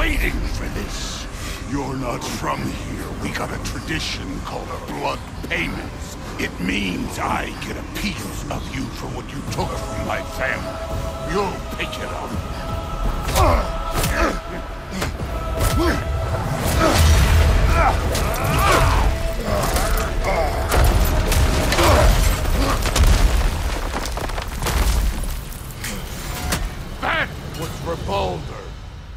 waiting for this. You're not from here. We got a tradition called a blood payment. It means I get a piece of you for what you took from my family. You'll pick it up. That was Revolver.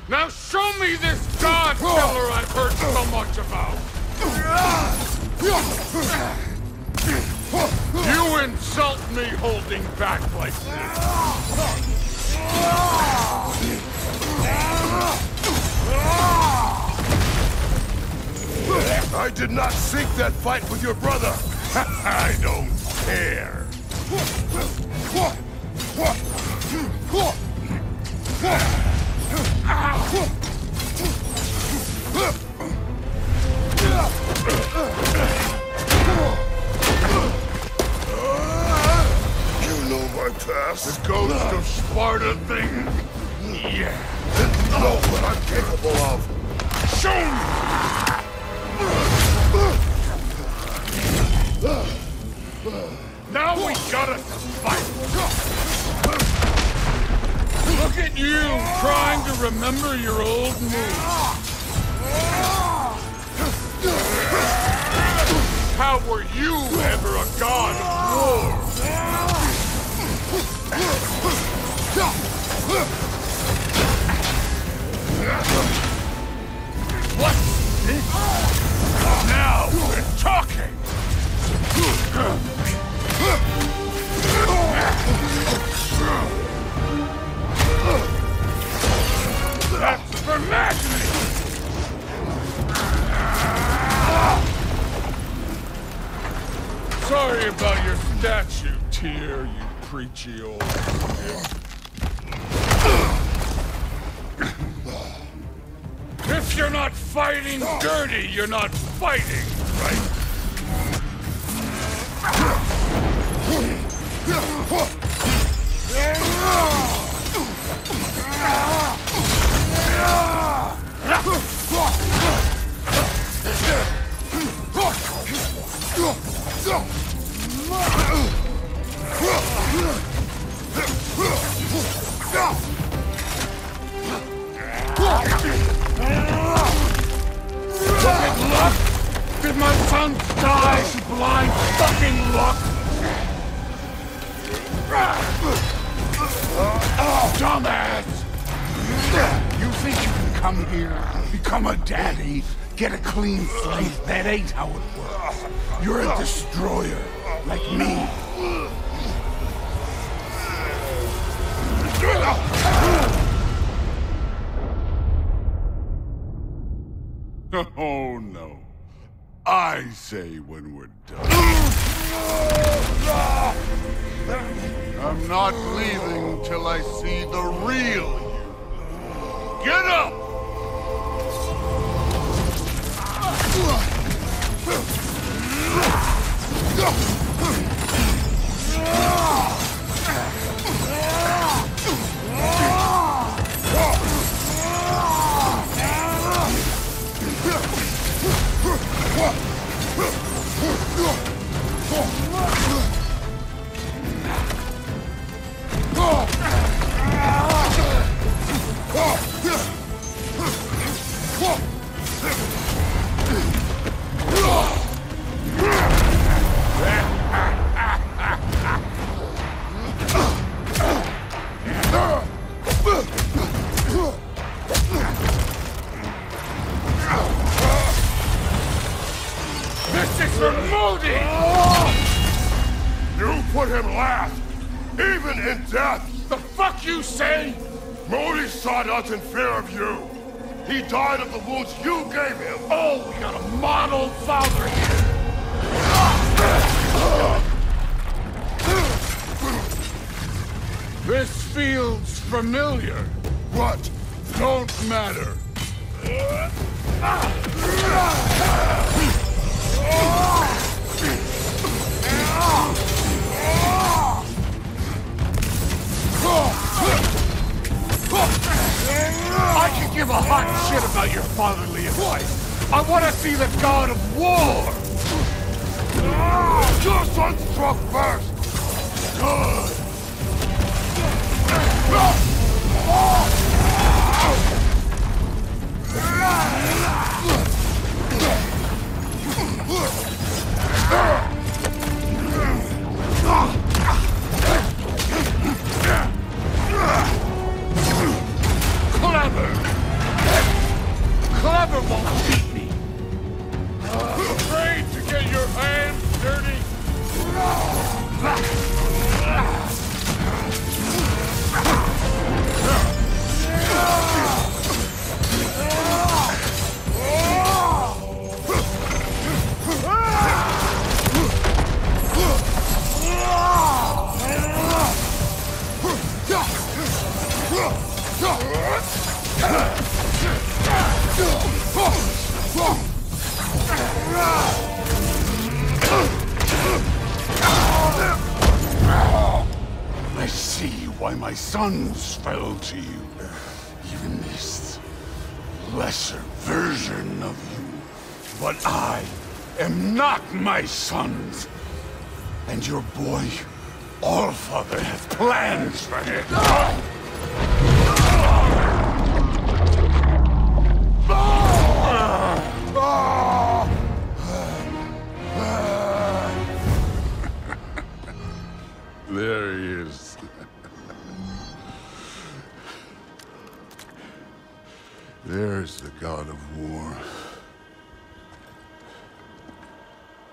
Now show me this God killer I've heard so much about. You insult me holding back like this. I did not seek that fight with your brother. I don't care. remember your old moves. How were you ever a god of war? What? Now we're talking! Sorry about your statue, Tyr, you preachy old. If you're not fighting dirty, you're not fighting, right? Did my son die to blind fucking luck? Dumbass! You think you can come here, become a daddy, get a clean slate? That ain't how it works. You're a destroyer, like me. Oh no. I say when we're done. I'm not leaving till I see the real death. The fuck you say? Modi sought us in fear of you. He died of the wounds you gave him. Oh, we got a model father here. This feels familiar. What? Don't matter. Ah! I could give a hot shit about your fatherly advice. I want to see the god of war! Your son struck first! Good! Clever won't beat me! Afraid to get your hands dirty? I my sons fell to you. Even this lesser version of you. But I am not my sons. And your boy, Allfather, has plans for him.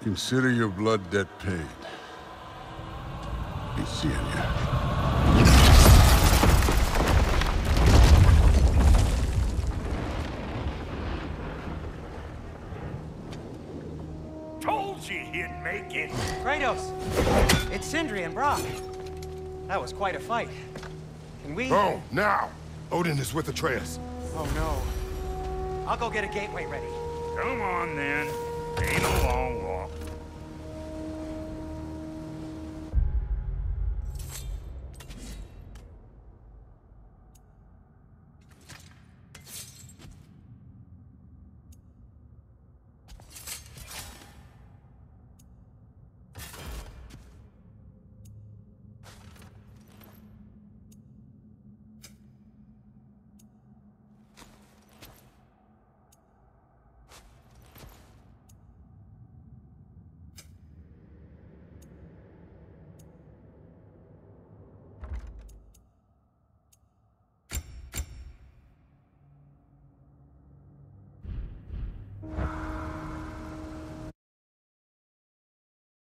Consider your blood debt paid. Be seeing ya. Told you he'd make it. Kratos! It's Sindri and Brok. That was quite a fight. Can we... Oh, now! Odin is with Atreus. Oh, no. I'll go get a gateway ready. Come on then. Ain't a long